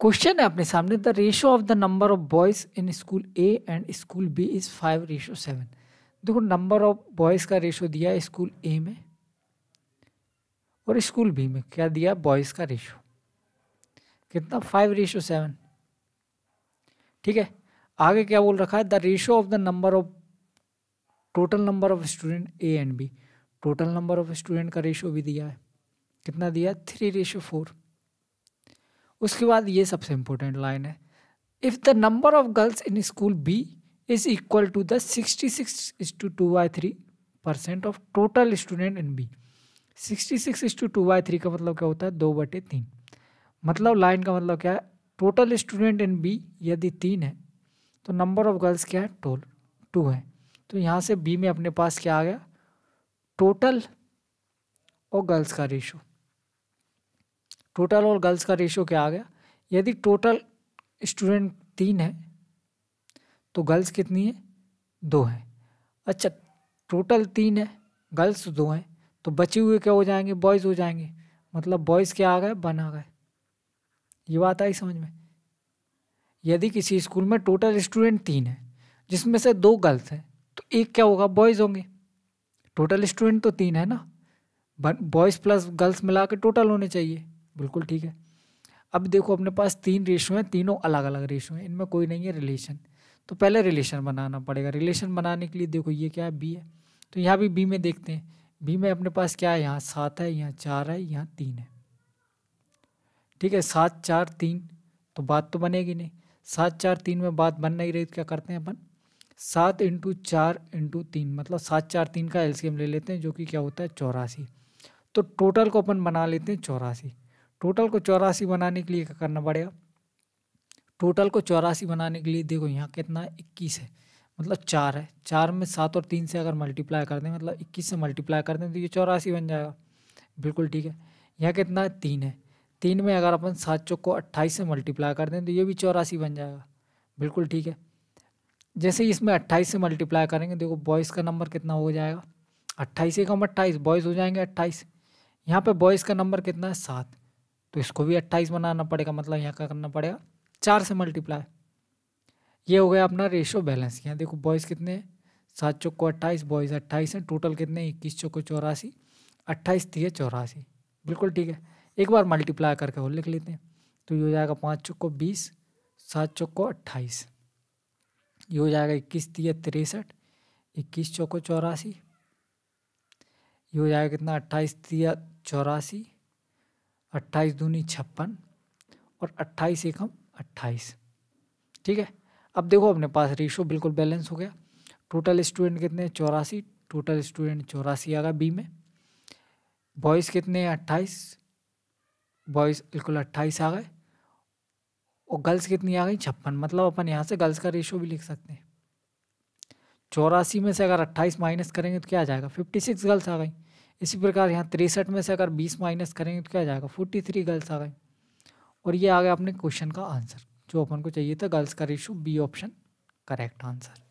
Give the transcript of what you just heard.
Question है अपने सामने, the ratio of the number of boys in school A and school B is five, ratio seven. देखो, number of boys का ratio दिया है school ए में और स्कूल बी में। क्या दिया? बॉयज़ का रेशो। कितना? Five, ratio seven. ठीक है? आगे क्या बोल रखा है? The ratio of the number of, total number of student A and B. Total number of student का रेशो भी दिया है। कितना दिया? Three, ratio four. उसके बाद ये सबसे इम्पोर्टेंट लाइन है। If the number of girls in school B is equal to the sixty six is two two by three percent of total student in B sixty six is two two by three का मतलब क्या होता है? दो बटे तीन। मतलब line का मतलब क्या है? टोटल स्टूडेंट इन बी यदि तीन है तो नंबर ऑफ़ गर्ल्स क्या है? टोल टू है। तो यहाँ से बी में अपने पास क्या आ गया? टोटल और गर्ल्स का रेशो टोटल और गर्ल्स का रेशियो क्या आ गया? यदि टोटल स्टूडेंट तीन है तो गर्ल्स कितनी है? दो हैं। अच्छा टोटल तीन है गर्ल्स दो हैं तो बचे हुए क्या हो जाएँगे? बॉयज़ हो जाएँगे। मतलब बॉयज़ क्या आ गए? बन आ गए। ये बात आई समझ में? यदि किसी स्कूल में टोटल स्टूडेंट तीन है, जिसमें से दो गर्ल्स हैं तो एक क्या होगा? बॉयज़ होंगे। टोटल स्टूडेंट तो तीन है ना। बॉयज़ प्लस गर्ल्स मिला के टोटल होने चाहिए। बिल्कुल ठीक है। अब देखो अपने पास तीन रेशो हैं, तीनों अलग अलग रेशो हैं, इनमें कोई नहीं है रिलेशन तो पहले रिलेशन बनाना पड़ेगा। रिलेशन बनाने के लिए देखो ये क्या है बी है। तो यहाँ भी बी में देखते हैं। बी में अपने पास क्या है? यहाँ सात है, यहाँ चार है, यहाँ तीन है। ठीक है, सात, चार, तीन तो बात तो बनेगी नहीं। सात, चार, तीन में बात बन नहीं रही तो क्या करते हैं अपन? सात इंटू चार इंटू तीन मतलब सात, चार, तीन का एलसीएम ले लेते हैं, जो कि क्या होता है? चौरासी। तो टोटल को अपन बना लेते हैं चौरासी। टोटल को चौरासी बनाने के लिए क्या करना पड़ेगा? टोटल को चौरासी बनाने के लिए देखो यहाँ कितना है इक्कीस है मतलब चार है। चार में सात और तीन से अगर मल्टीप्लाई कर दें मतलब इक्कीस से मल्टीप्लाई कर दें तो ये चौरासी बन जाएगा। बिल्कुल ठीक है। यहाँ कितना? है तीन है। तीन में अगर अपन सात चौक को अट्ठाईस से मल्टीप्लाई कर दें तो ये भी चौरासी बन जाएगा। बिल्कुल ठीक है। जैसे इसमें अट्ठाईस से मल्टीप्लाई करेंगे, देखो बॉयज़ का नंबर कितना हो जाएगा? अट्ठाईस एक हम अट्ठाईस बॉयज़ हो जाएँगे अट्ठाईस। यहाँ पर बॉयज़ का नंबर कितना? है सात। तो इसको भी अट्ठाईस बनाना पड़ेगा मतलब यहाँ का करना पड़ेगा? चार से मल्टीप्लाई ये हो गया अपना रेशो बैलेंस यहाँ देखो बॉयज़ कितने? हैं सात चौको अट्ठाईस बॉयज़ अट्ठाईस हैं। टोटल कितने? इक्कीस चौको चौरासी। अट्ठाईस तीस चौरासी। बिल्कुल ठीक है। एक बार मल्टीप्लाई करके और लिख लेते हैं। तो ये हो जाएगा पाँच चौको बीस, सात चौको अट्ठाईस। ये हो जाएगा इक्कीस तीस तिरसठ, इक्कीस चौको चौरासी। ये हो जाएगा कितना? अट्ठाईस तीस चौरासी। अट्ठाईस दूनी छप्पन और अट्ठाईस एकम अट्ठाईस। ठीक है? अब देखो अपने पास रेशो बिल्कुल बैलेंस हो गया। टोटल स्टूडेंट कितने चौरासी। टोटल स्टूडेंट चौरासी आ गया बी में। बॉयज़ कितने अट्ठाईस। बॉयज़ बिल्कुल अट्ठाईस आ गए। और गर्ल्स कितनी आ गई? छप्पन। मतलब अपन यहाँ से गर्ल्स का रेशो भी लिख सकते हैं। चौरासी में से अगर अट्ठाईस माइनस करेंगे तो क्या आ जाएगा? फिफ्टी सिक्स गर्ल्स आ गई। इसी प्रकार यहाँ तिरसठ में से अगर बीस माइनस करेंगे तो क्या जाएगा? फोर्टी थ्री गर्ल्स आ गए। और ये आ गया अपने क्वेश्चन का आंसर जो अपन को चाहिए था गर्ल्स का ratio B option correct answer